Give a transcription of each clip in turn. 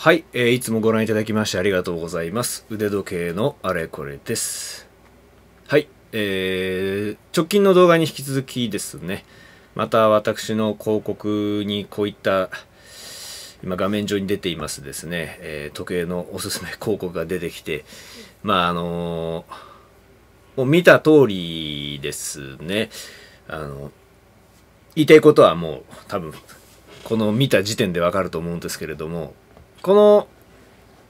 はい、えーいつもご覧いただきましてありがとうございます。腕時計のあれこれです。はい、えー直近の動画に引き続きですね、また私の広告にこういった、今画面上に出ていますですね、えー時計のおすすめ広告が出てきて、まああのーもう見た通りですね、あの、言いたいことはもう多分この見た時点でわかると思うんですけれどもこの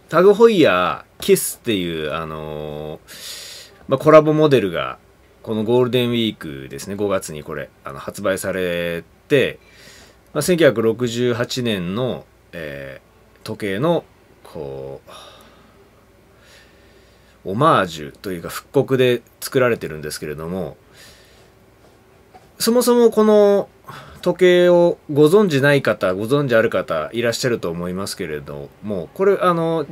タグホイヤーキスっていうあのーまあ、コラボモデルがこのゴールデンウィークですね。5月にこれあの発売されて、まあ、1968年の、えー時計のこうオマージュというか復刻で作られてるんですけれどもそもそもこの時計をご存知ない方ご存知ある方いらっしゃると思いますけれどもこれあの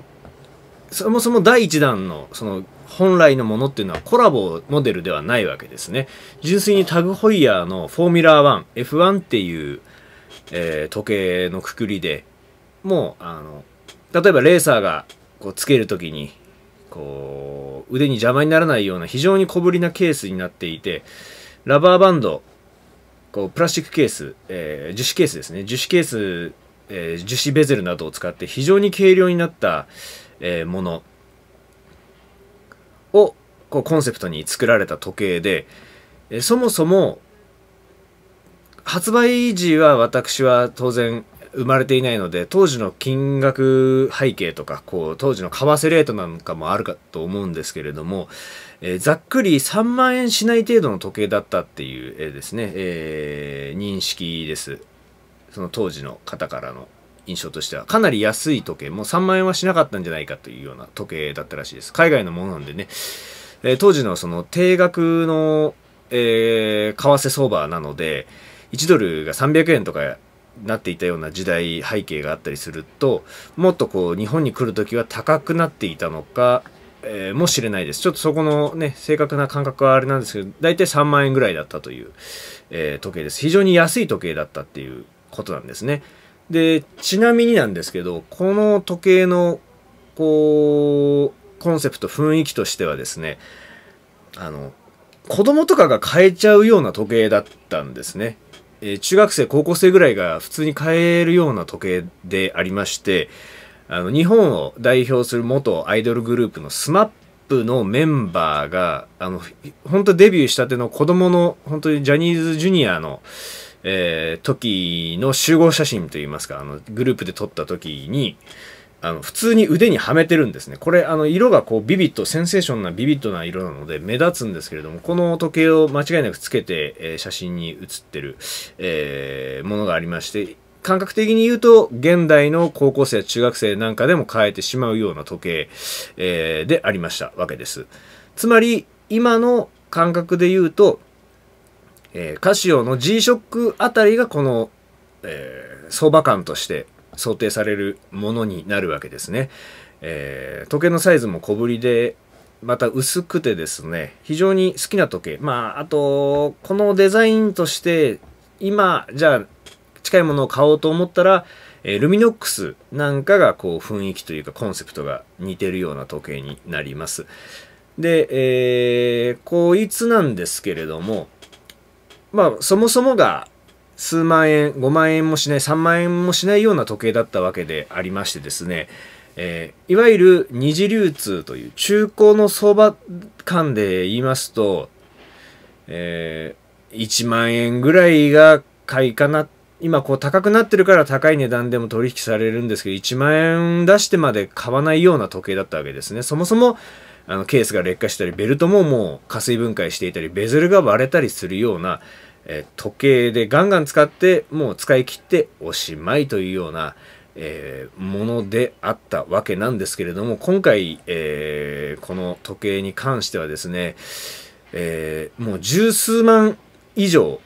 そもそも第1弾のその本来のものっていうのはコラボモデルではないわけですね。純粋にタグホイヤーのフォーミュラー 1F1 っていう、えー時計のくくりでもうあの例えばレーサーがこうつけるときにこう腕に邪魔にならないような非常に小ぶりなケースになっていてラバーバンドこうプラスチックケース、えー樹脂ケースですね。樹脂ケース、えー樹脂ベゼルなどを使って非常に軽量になった、えーものをこうコンセプトに作られた時計で、えそもそも発売時は私は当然生まれていないので当時の金額背景とかこう当時の為替レートなんかもあるかと思うんですけれども、えーざっくり3万円しない程度の時計だったっていう、えーですね、えー認識です。その当時の方からの印象としては。かなり安い時計もう3万円はしなかったんじゃないかというような時計だったらしいです。海外のものなんでね、えー当時のその定額の、え為替相場なので1ドルが300円とかなっていたような時代背景があったりするともっとこう日本に来るときは高くなっていたのか、えーもしれないです。ちょっとそこのね正確な感覚はあれなんですけど大体3万円ぐらいだったという、えー時計です。非常に安い時計だったっていうことなんですね。でちなみになんですけどこの時計のこうコンセプト雰囲気としてはですねあの子供とかが買えちゃうような時計だったんですね。え中学生高校生ぐらいが普通に買えるような時計でありましてあの日本を代表する元アイドルグループの SMAP のメンバーがあの本当デビューしたての子供の本当にジャニーズジュニアの、えー時の集合写真といいますかあのグループで撮った時にあの普通に腕にはめてるんですね。これあの色がこうビビットセンセーションなビビットな色なので目立つんですけれどもこの時計を間違いなくつけて、えー写真に写ってる、えーものがありまして感覚的に言うと現代の高校生中学生なんかでも買えてしまうような時計、えーでありましたわけです。つまり今の感覚で言うと、えーカシオの G-SHOCK あたりがこの、えー相場感として想定されるものになるわけですね。えー時計のサイズも小ぶりでまた薄くてですね非常に好きな時計まああとこのデザインとして今じゃあ近いものを買おうと思ったら、えルミノックスなんかがこう雰囲気というかコンセプトが似てるような時計になります。で、えーこいつなんですけれどもまあそもそもが数万円5万円もしない3万円もしないような時計だったわけでありましてですね、えーいわゆる二次流通という中古の相場感で言いますと、えー1万円ぐらいが買いかな今こう高くなってるから高い値段でも取引されるんですけど1万円出してまで買わないような時計だったわけですね。そもそもあのケースが劣化したりベルトももう加水分解していたりベゼルが割れたりするような、えー時計でガンガン使ってもう使い切っておしまいというような、えーものであったわけなんですけれども今回、えーこの時計に関してはですね、えもう十数万以上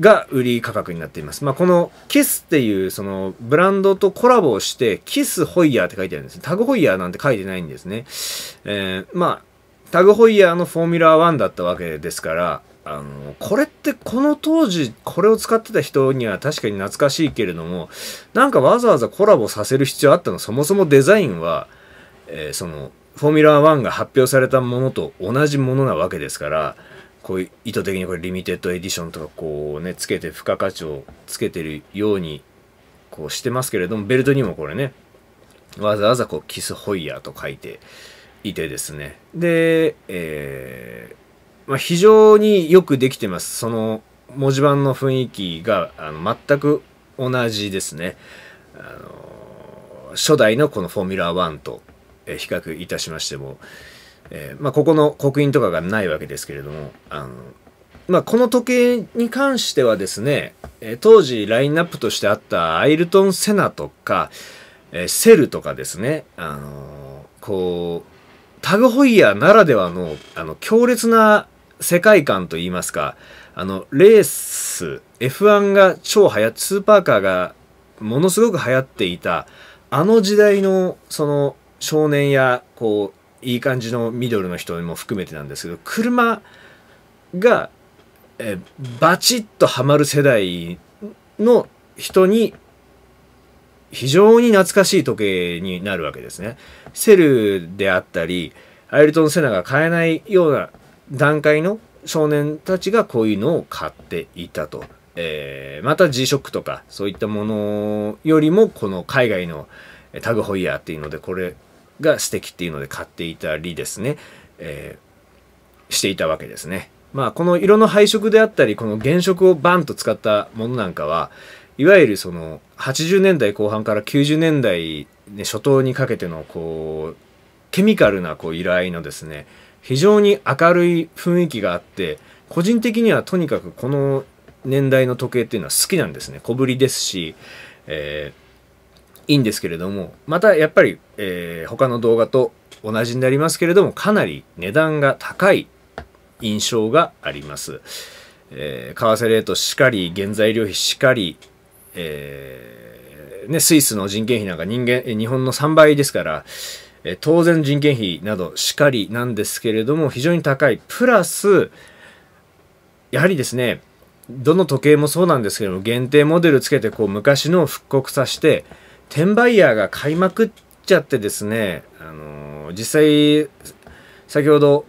が売り価格になっています。まあ、このキスっていうそのブランドとコラボをしてキスホイヤーって書いてあるんです。タグホイヤーなんて書いてないんですね。えまあタグホイヤーのフォーミュラー1だったわけですから、あのこれってこの当時これを使ってた人には確かに懐かしいけれどもなんかわざわざコラボさせる必要あったのそもそもデザインは、えー、そのフォーミュラー1が発表されたものと同じものなわけですからこういう意図的にこれリミテッドエディションとかこうねつけて付加価値をつけてるようにこうしてますけれどもベルトにもこれねわざわざこうキスホイヤーと書いていてですね。で、えーまあ、非常によくできてます。その文字盤の雰囲気があの全く同じですね。あの初代のこのフォーミュラー1と比較いたしましても、えー、まあ、ここの刻印とかがないわけですけれどもあの、まあ、この時計に関してはですね、え当時ラインナップとしてあったアイルトン・セナとか、えセルとかですね、あのこうタグホイヤーならではのあの強烈な世界観といいますかあのレース F1 が超流行ってスーパーカーがものすごく流行っていたあの時代のその少年やこういい感じのミドルの人も含めてなんですけど車がえバチッとはまる世代の人に非常に懐かしい時計になるわけですね。セルであったり、アイルトン・セナが買えないような段階の少年たちがこういうのを買っていたと。えー、また G-SHOCK とかそういったものよりもこの海外のタグホイヤーっていうのでこれが素敵っていうので買っていたりですね、えー、していたわけですね。まあこの色の配色であったりこの原色をバンと使ったものなんかはいわゆるその80年代後半から90年代、ね、初頭にかけてのこうケミカルなこう色合いのですね非常に明るい雰囲気があって個人的にはとにかくこの年代の時計っていうのは好きなんですね小ぶりですし、えー、いいんですけれどもまたやっぱり、えー、他の動画と同じになりますけれどもかなり値段が高い印象があります。えー、為替レートしかり原材料費しかりえー、ね、スイスの人件費なんか人間、日本の3倍ですから、え当然人件費などしかりなんですけれども、非常に高い。プラス、やはりですね、どの時計もそうなんですけども、限定モデルつけてこう昔の復刻させて、転売ヤーが買いまくっちゃってですね、あのー、実際、先ほど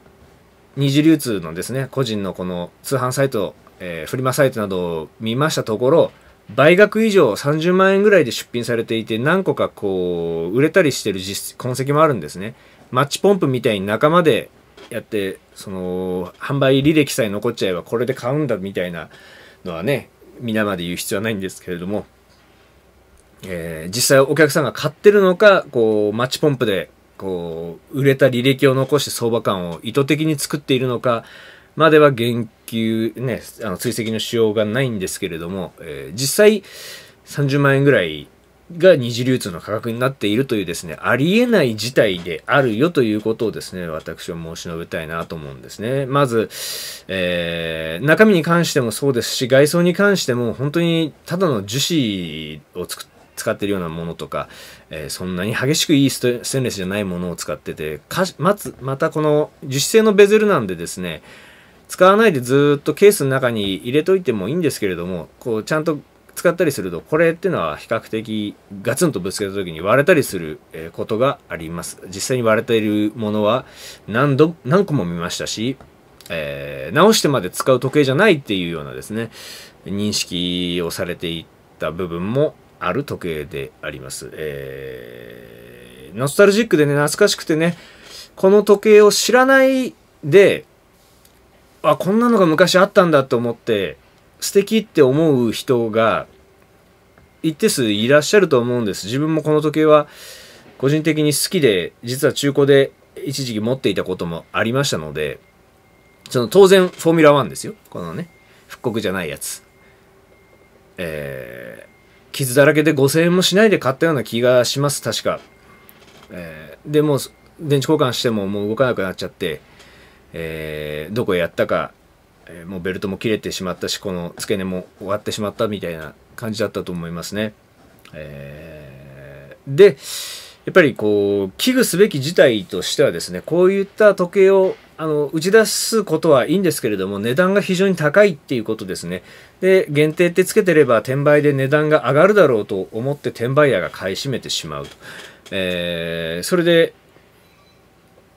二次流通のですね、個人のこの通販サイト、えー、フリマサイトなどを見ましたところ、倍額以上30万円ぐらいで出品されていて何個かこう売れたりしてる実痕跡もあるんですね。マッチポンプみたいに仲間でやってその販売履歴さえ残っちゃえばこれで買うんだみたいなのはね皆まで言う必要はないんですけれども、えー、実際お客さんが買ってるのかこうマッチポンプでこう売れた履歴を残して相場感を意図的に作っているのかまでは言及、ね、あの追跡のしようがないんですけれども、えー、実際30万円ぐらいが二次流通の価格になっているというですね、ありえない事態であるよということをですね、私は申し述べたいなと思うんですね。まず、えー、中身に関してもそうですし、外装に関しても本当にただの樹脂を使ってるようなものとか、えー、そんなに激しくいいステンレスじゃないものを使ってて、まず、またこの樹脂製のベゼルなんでですね、使わないでずっとケースの中に入れといてもいいんですけれども、こうちゃんと使ったりすると、これっていうのは比較的ガツンとぶつけた時に割れたりすることがあります。実際に割れているものは何度、何個も見ましたし、えー、直してまで使う時計じゃないっていうようなですね、認識をされていった部分もある時計であります。えー、ノスタルジックでね、懐かしくてね、この時計を知らないで、あこんなのが昔あったんだと思って素敵って思う人が一定数いらっしゃると思うんです。自分もこの時計は個人的に好きで実は中古で一時期持っていたこともありましたのでその当然フォーミュラー1ですよ。このね復刻じゃないやつ。えー、傷だらけで5000円もしないで買ったような気がします確か、えー、でも電池交換してももう動かなくなっちゃってえー、どこへやったか、えー、もうベルトも切れてしまったしこの付け根も終わってしまったみたいな感じだったと思いますね。えー、で、やっぱりこう、危惧すべき事態としてはですね、こういった時計をあの打ち出すことはいいんですけれども、値段が非常に高いっていうことですね。で、限定ってつけてれば転売で値段が上がるだろうと思って転売屋が買い占めてしまうと。えー、それで、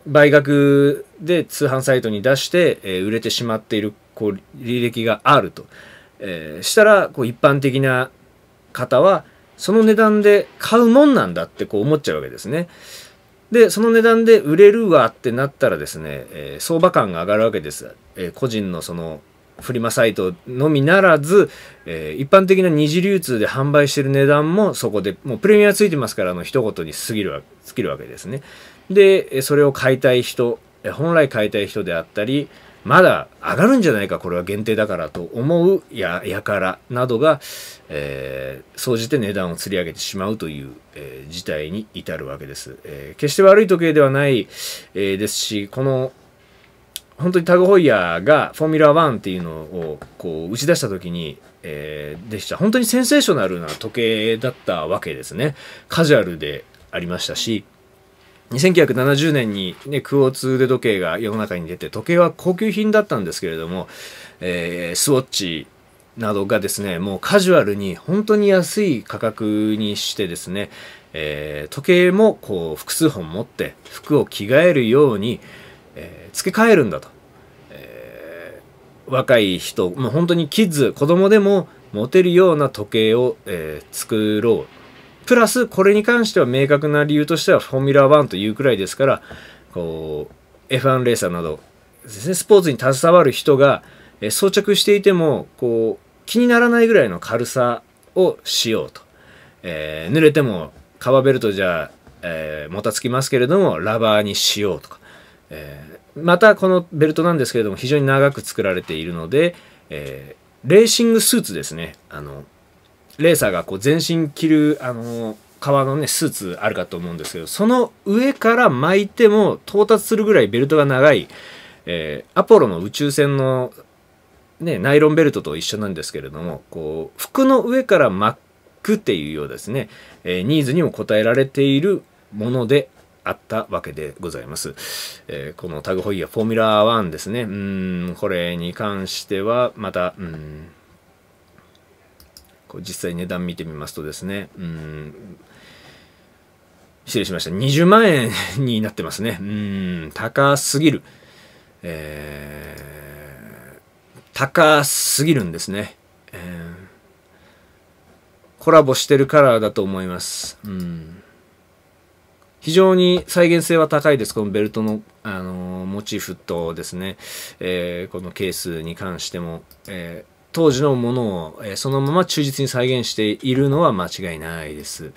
倍額で通販サイトに出して、えー、売れてしまっているこう履歴があると。えー、したら、こう一般的な方は、その値段で買うもんなんだってこう思っちゃうわけですね。で、その値段で売れるわってなったらですね、えー、相場感が上がるわけです。えー、個人のそのフリマサイトのみならず、えー、一般的な二次流通で販売してる値段もそこで、もうプレミアついてますから、あの、一言に過ぎるわ、尽きるわけですね。で、それを買いたい人、本来買いたい人であったり、まだ上がるんじゃないか、これは限定だからと思うや、やからなどが、えー、総じて値段を釣り上げてしまうという、えー、事態に至るわけです。えー、決して悪い時計ではない、えー、ですし、この、本当にタグホイヤーがフォーミュラー1っていうのをこう打ち出した時に、えー、でした。本当にセンセーショナルな時計だったわけですね。カジュアルでありましたし、1970年に、ね、クオーツ腕時計が世の中に出て、時計は高級品だったんですけれども、えー、スウォッチなどがですね、もうカジュアルに本当に安い価格にしてですね、えー、時計もこう複数本持って服を着替えるように、えー、付け替えるんだと、えー、若い人、もう本当にキッズ、子供でも持てるような時計を、え、作ろう。プラス、これに関しては明確な理由としては、フォーミュラー1というくらいですから、こう、F1 レーサーなどですね、スポーツに携わる人が、え装着していても、こう、気にならないぐらいの軽さをしようと。えー、濡れても、革ベルトじゃ、えー、もたつきますけれども、ラバーにしようとか。えー、また、このベルトなんですけれども、非常に長く作られているので、えレーシングスーツですね。あの、レーサーがこう全身着る、あの、革のね、スーツあるかと思うんですけど、その上から巻いても到達するぐらいベルトが長い、えー、アポロの宇宙船の、ね、ナイロンベルトと一緒なんですけれども、こう、服の上から巻くっていうようですね、えー、ニーズにも応えられているものであったわけでございます。えー、このタグホイヤーフォーミュラー1ですね。うん、これに関しては、また、うん、こう実際値段見てみますとですね、うん、失礼しました。20万円になってますね。うん、高すぎる。えー、高すぎるんですね。えー、コラボしてるカラーだと思います。うん非常に再現性は高いです。このベルトの、あのー、モチーフとですね、えー、このケースに関しても、えー当時のものを、えそのまま忠実に再現しているのは間違いないです。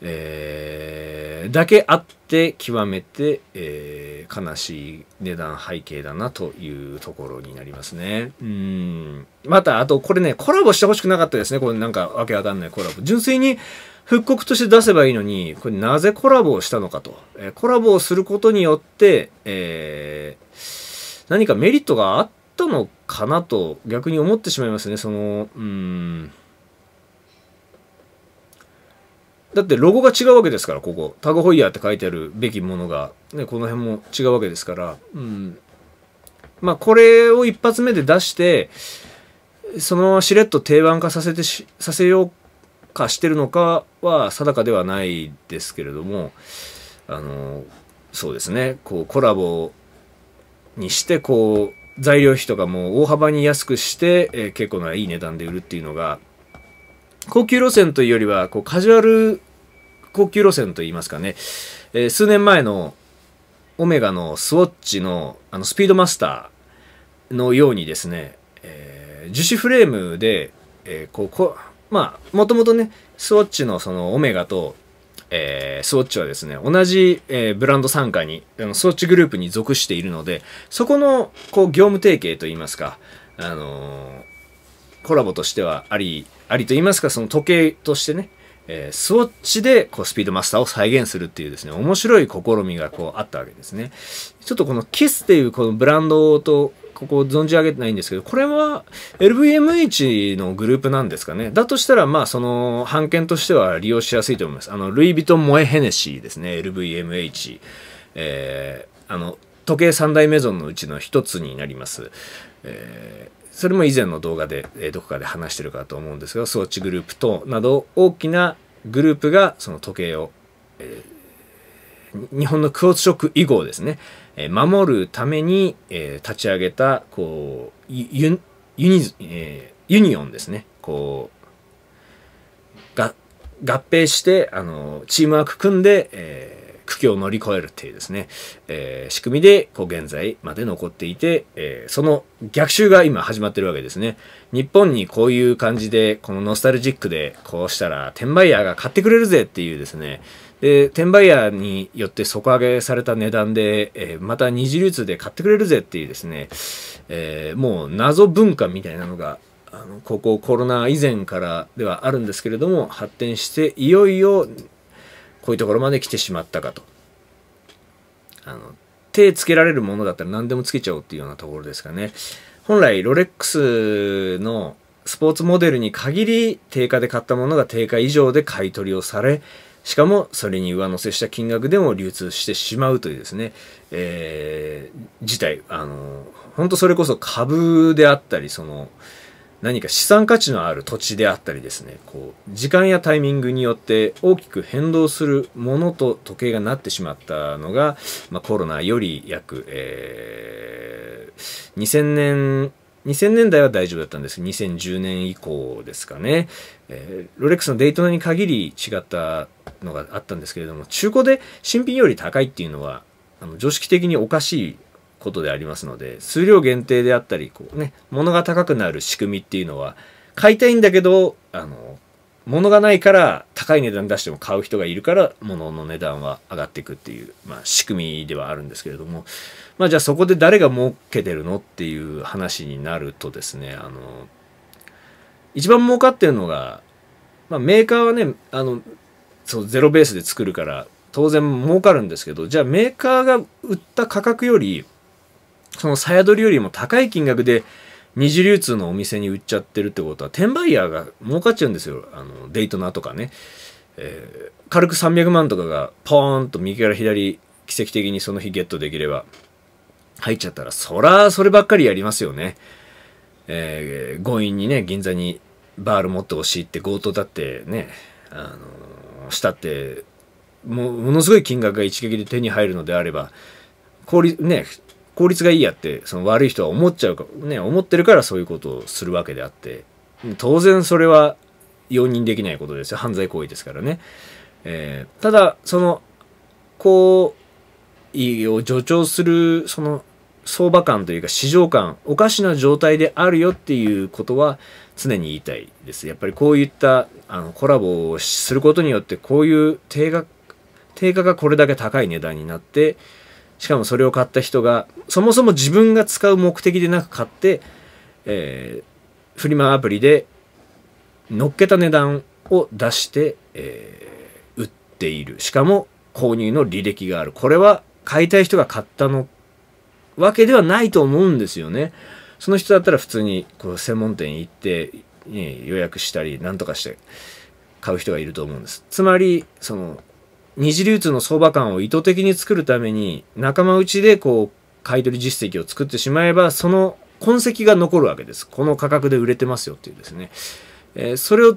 えー、だけあって極めて、えー、悲しい値段背景だなというところになりますね。うん。また、あと、これね、コラボしてほしくなかったですね。これなんかわけわかんないコラボ。純粋に復刻として出せばいいのに、これなぜコラボをしたのかと。えー、コラボをすることによって、えー、何かメリットがあったのかなと逆に思ってしまいますね。その、うん。だってロゴが違うわけですから、ここ。タグホイヤーって書いてあるべきものが、ね、この辺も違うわけですから、うん。まあ、これを一発目で出して、そのまましれっと定番化させて、させようかしてるのかは定かではないですけれども、あの、そうですね、こう、コラボにして、こう、材料費とかも大幅に安くして、えー、結構ないい値段で売るっていうのが、高級路線というよりは、こう、カジュアル高級路線といいますかね、えー、数年前のオメガのスウォッチのあのスピードマスターのようにですね、えー、樹脂フレームで、えー、こう、こまあ、もともとね、スウォッチのそのオメガとえー、スウォッチはですね、同じ、えー、ブランド参加に、あのスウォッチグループに属しているので、そこの、こう、業務提携といいますか、あのー、コラボとしてはあり、ありと言いますか、その時計としてね、えー、スウォッチでこうスピードマスターを再現するっていうですね、面白い試みがこうあったわけですね。ちょっとこのキスっていうこのブランドとここ存じ上げてないんですけど、これは LVMH のグループなんですかね。だとしたら、まあ、その、版権としては利用しやすいと思います。あの、ルイ・ヴィトン・モエ・ヘネシーですね。LVMH。えー、あの、時計三大メゾンのうちの一つになります。えー、それも以前の動画で、え、どこかで話してるかと思うんですが、装置グループとなど大きなグループがその時計を、えー、日本のクォーツショック以後ですね、え、守るために、え、立ち上げた、こう、ユユニ、え、ユニオンですね。こう、が合併して、あの、チームワーク組んで、えー苦境を乗り越えるっていうですね、えー、仕組みで、こう現在まで残っていて、えー、その逆襲が今始まってるわけですね。日本にこういう感じで、このノスタルジックで、こうしたら、転売ヤーが買ってくれるぜっていうですね、で、転売ヤーによって底上げされた値段で、えー、また二次流通で買ってくれるぜっていうですね、えー、もう謎文化みたいなのが、あの、ここコロナ以前からではあるんですけれども、発展して、いよいよこういうところまで来てしまったかと。あの、手つけられるものだったら何でもつけちゃおうっていうようなところですかね。本来、ロレックスのスポーツモデルに限り定価で買ったものが定価以上で買い取りをされ、しかもそれに上乗せした金額でも流通してしまうというですね、えー、事態、あの、本当それこそ株であったり、その、何か資産価値のある土地であったりですね、こう、時間やタイミングによって大きく変動するものと時計がなってしまったのが、まあ、コロナより約、えー、2000年、2000年代は大丈夫だったんです。けど、2010年以降ですかね、えー、ロレックスのデイトナに限り違ったのがあったんですけれども、中古で新品より高いっていうのは、あの常識的におかしいことでありますので、数量限定であったり、こうね、物が高くなる仕組みっていうのは、買いたいんだけど、あの、物がないから高い値段出しても買う人がいるから物の値段は上がっていくっていう、まあ、仕組みではあるんですけれども、まあじゃあそこで誰が儲けてるのっていう話になるとですね、あの、一番儲かってるのが、まあメーカーはね、あの、そう、ゼロベースで作るから当然儲かるんですけど、じゃあメーカーが売った価格よりその鞘取りよりも高い金額で二次流通のお店に売っちゃってるってことは、転売ヤーが儲かっちゃうんですよ。あの、デイトナとかね。えー、軽く300万とかがポーンと右から左、奇跡的にその日ゲットできれば、入っちゃったら、そら、そればっかりやりますよね。えー、強引にね、銀座にバール持ってほしいって強盗だってね、あのしたって、もものすごい金額が一撃で手に入るのであれば、効率、ね、効率がいいやって、その悪い人は思っちゃうか、ね、思ってるからそういうことをするわけであって、当然それは容認できないことですよ。犯罪行為ですからね。えー、ただ、その、こう、意を助長する、その、相場感というか市場感、おかしな状態であるよっていうことは常に言いたいです。やっぱりこういったあのコラボをすることによってこういう定価、定価がこれだけ高い値段になって、しかもそれを買った人が、そもそも自分が使う目的でなく買って、えー、フリマアプリで乗っけた値段を出して、えー、売っている。しかも購入の履歴がある。これは買いたい人が買ったのわけではないと思うんですよね。その人だったら普通にこう専門店行って、ね、予約したり何とかして買う人がいると思うんです。つまり、その二次流通の相場感を意図的に作るために仲間内でこう買取実績を作ってしまえばその痕跡が残るわけです。この価格で売れてますよっていうですね。えー、それを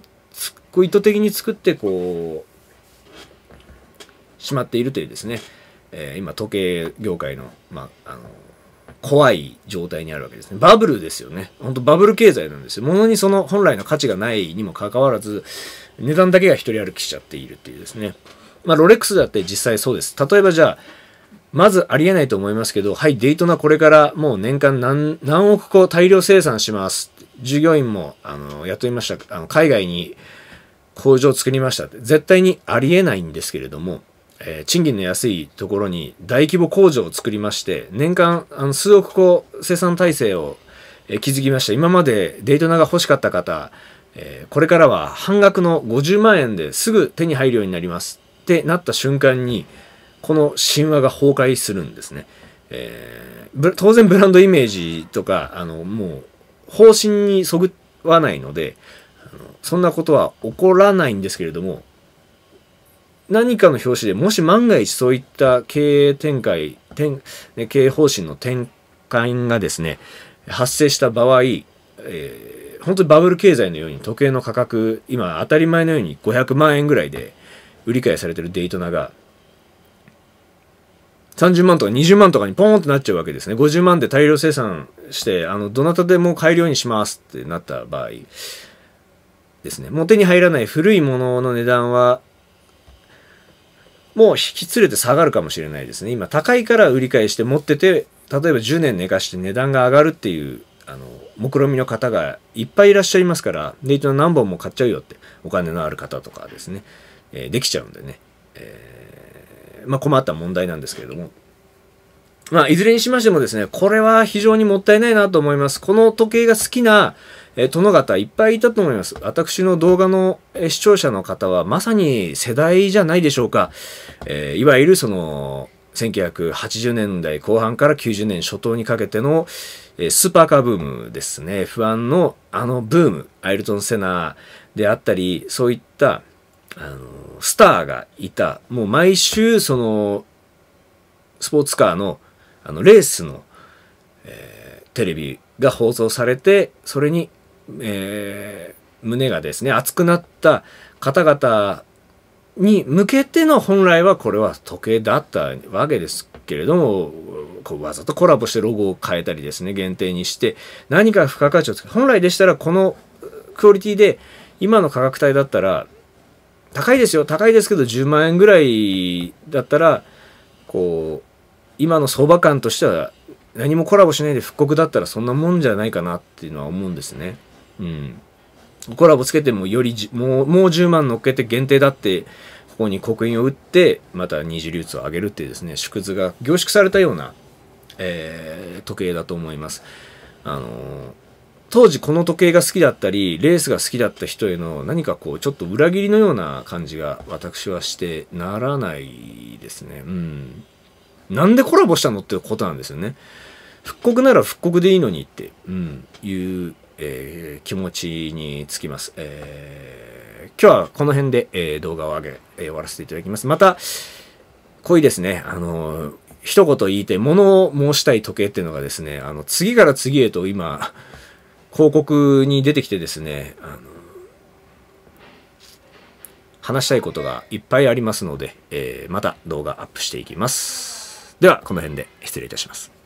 こう意図的に作ってこうしまっているというですね、えー、今時計業界の,、まあ、あの怖い状態にあるわけですね。バブルですよね。本当バブル経済なんですよ。物にその本来の価値がないにもかかわらず、値段だけが一人歩きしちゃっているっていうですね。まあ、ロレックスだって実際そうです。例えばじゃあ、まずありえないと思いますけど、はい、デイトナこれからもう年間何何億個大量生産します。従業員もあの雇いました。あの海外に工場を作りました。絶対にありえないんですけれども、えー、賃金の安いところに大規模工場を作りまして、年間あの数億個生産体制を、えー、築きました。今までデイトナが欲しかった方、えー、これからは半額の50万円ですぐ手に入るようになります。ってなった瞬間に、この神話が崩壊するんですね。えー、当然ブランドイメージとか、あの、もう、方針にそぐわないのであの、そんなことは起こらないんですけれども、何かの表紙でもし万が一そういった経営展開、展経営方針の転換がですね、発生した場合、えー、本当にバブル経済のように時計の価格、今当たり前のように500万円ぐらいで売り買いされてるデイトナが、30万とか20万とかにポーンってなっちゃうわけですね。50万で大量生産して、あの、どなたでも買えるようにしますってなった場合ですね。もう手に入らない古いものの値段は、もう引き連れて下がるかもしれないですね。今、高いから売り買いして持ってて、例えば10年寝かして値段が上がるっていう、あの、目論見みの方がいっぱいいらっしゃいますから、デイトナ何本も買っちゃうよって、お金のある方とかですね、えー、できちゃうんでね。えーまあ、困った問題なんですけれども。まあ、いずれにしましてもですね、これは非常にもったいないなと思います。この時計が好きな、え殿方いっぱいいたと思います。私の動画の視聴者の方はまさに世代じゃないでしょうか。えー、いわゆるその、1980年代後半から90年初頭にかけての、えスーパーカーブームですね。F1 のあのブーム、アイルトン・セナーであったり、そういったあの、スターがいた、もう毎週その、スポーツカーの、あの、レースの、えー、テレビが放送されて、それに、えー、胸がですね、熱くなった方々に向けての本来はこれは時計だったわけですけれども、こうわざとコラボしてロゴを変えたりですね、限定にして、何か付加価値をつけ本来でしたらこのクオリティで、今の価格帯だったら、高いですよ高いですけど10万円ぐらいだったらこう今の相場感としては何もコラボしないで復刻だったらそんなもんじゃないかなっていうのは思うんですね。うん。コラボつけてもよりもうもう10万乗っけて限定だってここに刻印を打ってまた二次流通を上げるっていうですね縮図が凝縮されたような、えー、時計だと思います。あのー当時この時計が好きだったり、レースが好きだった人への何かこう、ちょっと裏切りのような感じが私はしてならないですね。うん。なんでコラボしたのってことなんですよね。復刻なら復刻でいいのにって、うん、いう、えー、気持ちにつきます。えー、今日はこの辺で、えー、動画を上げ、えー、終わらせていただきます。また、こういですね、あのー、一言言いて、物を申したい時計っていうのがですね、あの、次から次へと今、広告に出てきてですね、あの話したいことがいっぱいありますので、えー、また動画アップしていきます。では、この辺で失礼いたします。